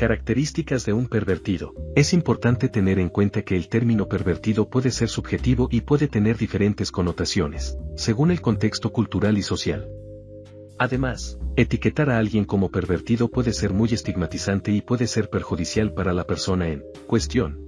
Características de un pervertido. Es importante tener en cuenta que el término pervertido puede ser subjetivo y puede tener diferentes connotaciones, según el contexto cultural y social. Además, etiquetar a alguien como pervertido puede ser muy estigmatizante y puede ser perjudicial para la persona en cuestión.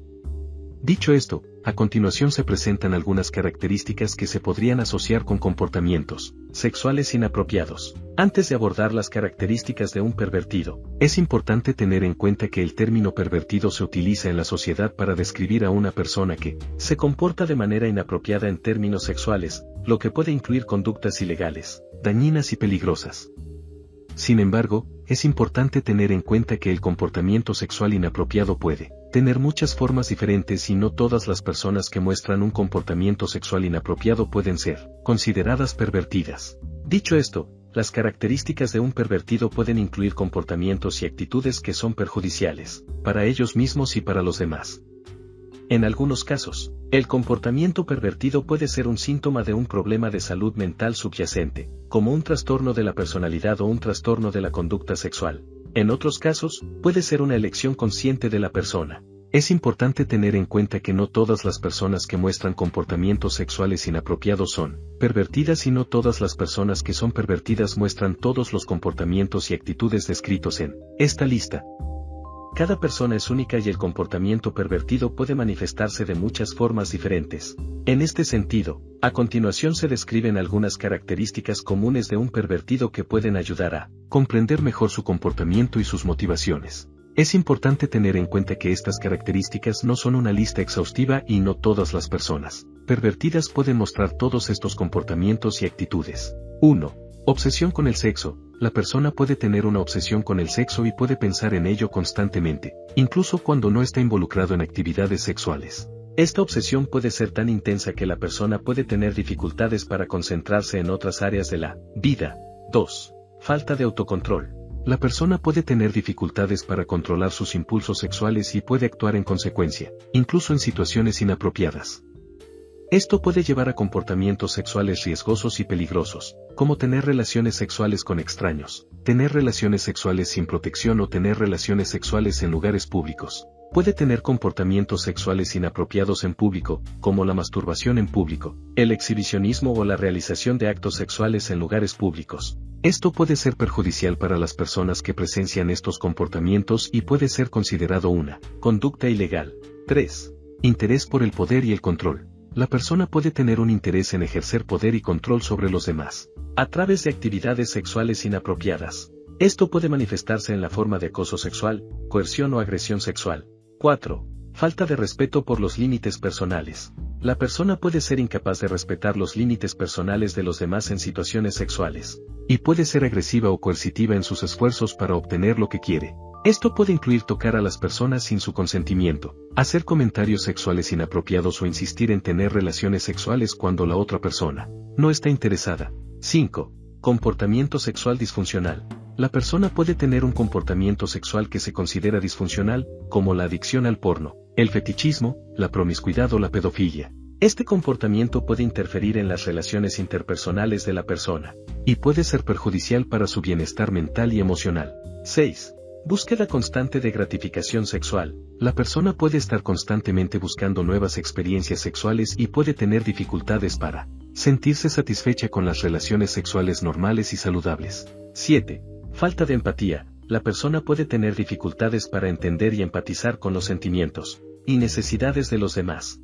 Dicho esto, a continuación se presentan algunas características que se podrían asociar con comportamientos sexuales inapropiados. Antes de abordar las características de un pervertido, es importante tener en cuenta que el término pervertido se utiliza en la sociedad para describir a una persona que se comporta de manera inapropiada en términos sexuales, lo que puede incluir conductas ilegales, dañinas y peligrosas. Sin embargo, es importante tener en cuenta que el comportamiento sexual inapropiado puede tener muchas formas diferentes y no todas las personas que muestran un comportamiento sexual inapropiado pueden ser consideradas pervertidas. Dicho esto, las características de un pervertido pueden incluir comportamientos y actitudes que son perjudiciales, para ellos mismos y para los demás. En algunos casos, el comportamiento pervertido puede ser un síntoma de un problema de salud mental subyacente, como un trastorno de la personalidad o un trastorno de la conducta sexual, en otros casos, puede ser una elección consciente de la persona. Es importante tener en cuenta que no todas las personas que muestran comportamientos sexuales inapropiados son pervertidas y no todas las personas que son pervertidas muestran todos los comportamientos y actitudes descritos en esta lista. Cada persona es única y el comportamiento pervertido puede manifestarse de muchas formas diferentes. En este sentido, a continuación se describen algunas características comunes de un pervertido que pueden ayudar a comprender mejor su comportamiento y sus motivaciones. Es importante tener en cuenta que estas características no son una lista exhaustiva y no todas las personas pervertidas pueden mostrar todos estos comportamientos y actitudes. 1. Obsesión con el sexo. La persona puede tener una obsesión con el sexo y puede pensar en ello constantemente, incluso cuando no está involucrado en actividades sexuales. Esta obsesión puede ser tan intensa que la persona puede tener dificultades para concentrarse en otras áreas de la vida. 2. Falta de autocontrol. La persona puede tener dificultades para controlar sus impulsos sexuales y puede actuar en consecuencia, incluso en situaciones inapropiadas. Esto puede llevar a comportamientos sexuales riesgosos y peligrosos, como tener relaciones sexuales con extraños, tener relaciones sexuales sin protección o tener relaciones sexuales en lugares públicos. Puede tener comportamientos sexuales inapropiados en público, como la masturbación en público, el exhibicionismo o la realización de actos sexuales en lugares públicos. Esto puede ser perjudicial para las personas que presencian estos comportamientos y puede ser considerado una conducta ilegal. 3. Interés por el poder y el control la persona puede tener un interés en ejercer poder y control sobre los demás, a través de actividades sexuales inapropiadas. Esto puede manifestarse en la forma de acoso sexual, coerción o agresión sexual. 4. Falta de respeto por los límites personales. La persona puede ser incapaz de respetar los límites personales de los demás en situaciones sexuales, y puede ser agresiva o coercitiva en sus esfuerzos para obtener lo que quiere. Esto puede incluir tocar a las personas sin su consentimiento, hacer comentarios sexuales inapropiados o insistir en tener relaciones sexuales cuando la otra persona no está interesada. 5. Comportamiento sexual disfuncional. La persona puede tener un comportamiento sexual que se considera disfuncional, como la adicción al porno, el fetichismo, la promiscuidad o la pedofilia. Este comportamiento puede interferir en las relaciones interpersonales de la persona, y puede ser perjudicial para su bienestar mental y emocional. 6. Búsqueda constante de gratificación sexual. La persona puede estar constantemente buscando nuevas experiencias sexuales y puede tener dificultades para sentirse satisfecha con las relaciones sexuales normales y saludables. 7. Falta de empatía. La persona puede tener dificultades para entender y empatizar con los sentimientos y necesidades de los demás.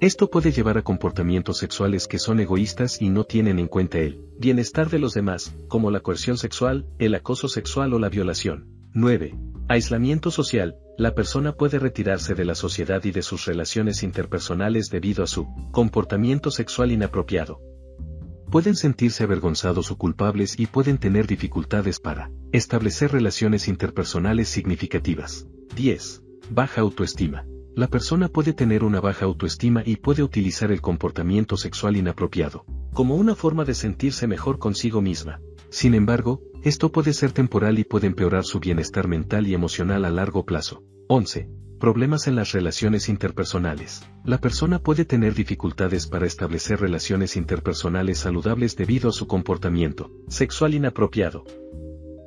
Esto puede llevar a comportamientos sexuales que son egoístas y no tienen en cuenta el bienestar de los demás, como la coerción sexual, el acoso sexual o la violación. 9. Aislamiento social. La persona puede retirarse de la sociedad y de sus relaciones interpersonales debido a su comportamiento sexual inapropiado. Pueden sentirse avergonzados o culpables y pueden tener dificultades para establecer relaciones interpersonales significativas. 10. Baja autoestima. La persona puede tener una baja autoestima y puede utilizar el comportamiento sexual inapropiado como una forma de sentirse mejor consigo misma. Sin embargo, esto puede ser temporal y puede empeorar su bienestar mental y emocional a largo plazo. 11. Problemas en las relaciones interpersonales. La persona puede tener dificultades para establecer relaciones interpersonales saludables debido a su comportamiento sexual inapropiado.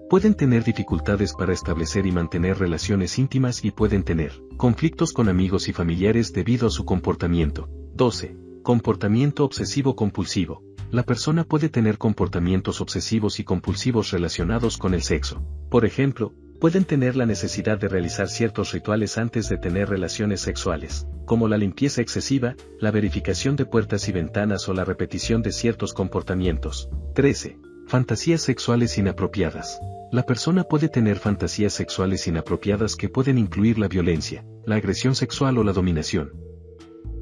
Pueden tener dificultades para establecer y mantener relaciones íntimas y pueden tener conflictos con amigos y familiares debido a su comportamiento. 12. Comportamiento obsesivo compulsivo. La persona puede tener comportamientos obsesivos y compulsivos relacionados con el sexo. Por ejemplo, pueden tener la necesidad de realizar ciertos rituales antes de tener relaciones sexuales, como la limpieza excesiva, la verificación de puertas y ventanas o la repetición de ciertos comportamientos. 13. Fantasías sexuales inapropiadas. La persona puede tener fantasías sexuales inapropiadas que pueden incluir la violencia, la agresión sexual o la dominación.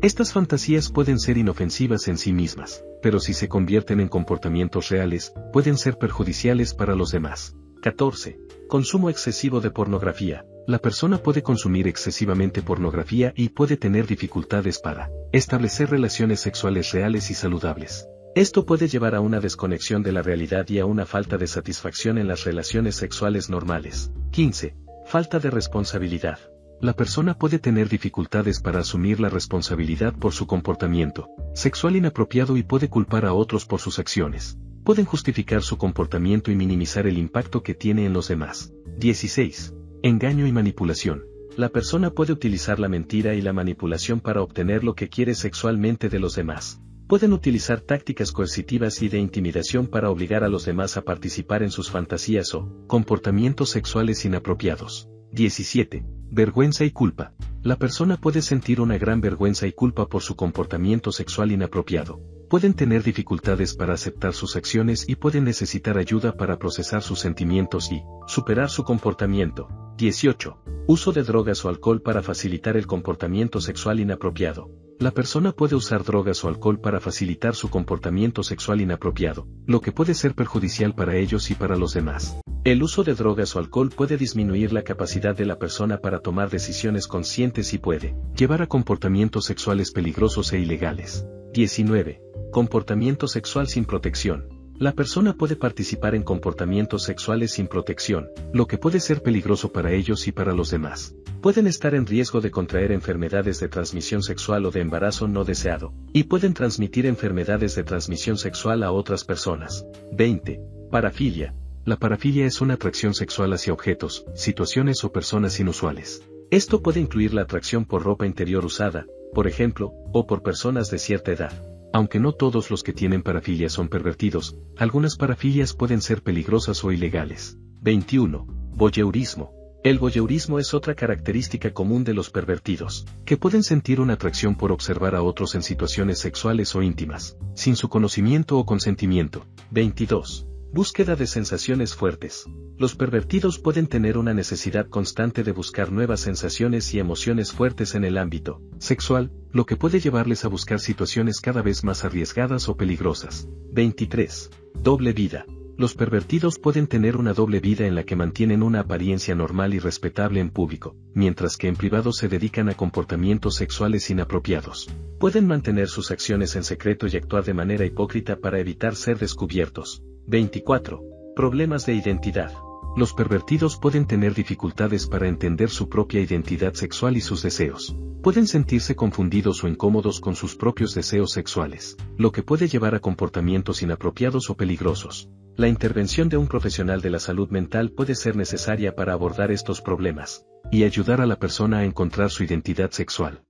Estas fantasías pueden ser inofensivas en sí mismas, pero si se convierten en comportamientos reales, pueden ser perjudiciales para los demás. 14. Consumo excesivo de pornografía. La persona puede consumir excesivamente pornografía y puede tener dificultades para establecer relaciones sexuales reales y saludables. Esto puede llevar a una desconexión de la realidad y a una falta de satisfacción en las relaciones sexuales normales. 15. Falta de responsabilidad. La persona puede tener dificultades para asumir la responsabilidad por su comportamiento sexual inapropiado y puede culpar a otros por sus acciones. Pueden justificar su comportamiento y minimizar el impacto que tiene en los demás. 16. Engaño y manipulación. La persona puede utilizar la mentira y la manipulación para obtener lo que quiere sexualmente de los demás pueden utilizar tácticas coercitivas y de intimidación para obligar a los demás a participar en sus fantasías o comportamientos sexuales inapropiados. 17. Vergüenza y culpa. La persona puede sentir una gran vergüenza y culpa por su comportamiento sexual inapropiado. Pueden tener dificultades para aceptar sus acciones y pueden necesitar ayuda para procesar sus sentimientos y superar su comportamiento. 18. Uso de drogas o alcohol para facilitar el comportamiento sexual inapropiado. La persona puede usar drogas o alcohol para facilitar su comportamiento sexual inapropiado, lo que puede ser perjudicial para ellos y para los demás. El uso de drogas o alcohol puede disminuir la capacidad de la persona para tomar decisiones conscientes y puede llevar a comportamientos sexuales peligrosos e ilegales. 19. Comportamiento sexual sin protección. La persona puede participar en comportamientos sexuales sin protección, lo que puede ser peligroso para ellos y para los demás. Pueden estar en riesgo de contraer enfermedades de transmisión sexual o de embarazo no deseado, y pueden transmitir enfermedades de transmisión sexual a otras personas. 20. Parafilia. La parafilia es una atracción sexual hacia objetos, situaciones o personas inusuales. Esto puede incluir la atracción por ropa interior usada, por ejemplo, o por personas de cierta edad. Aunque no todos los que tienen parafilia son pervertidos, algunas parafilias pueden ser peligrosas o ilegales. 21. Voyeurismo. El voyeurismo es otra característica común de los pervertidos, que pueden sentir una atracción por observar a otros en situaciones sexuales o íntimas, sin su conocimiento o consentimiento. 22. Búsqueda de sensaciones fuertes. Los pervertidos pueden tener una necesidad constante de buscar nuevas sensaciones y emociones fuertes en el ámbito sexual, lo que puede llevarles a buscar situaciones cada vez más arriesgadas o peligrosas. 23. Doble vida. Los pervertidos pueden tener una doble vida en la que mantienen una apariencia normal y respetable en público, mientras que en privado se dedican a comportamientos sexuales inapropiados. Pueden mantener sus acciones en secreto y actuar de manera hipócrita para evitar ser descubiertos. 24. Problemas de identidad. Los pervertidos pueden tener dificultades para entender su propia identidad sexual y sus deseos. Pueden sentirse confundidos o incómodos con sus propios deseos sexuales, lo que puede llevar a comportamientos inapropiados o peligrosos. La intervención de un profesional de la salud mental puede ser necesaria para abordar estos problemas y ayudar a la persona a encontrar su identidad sexual.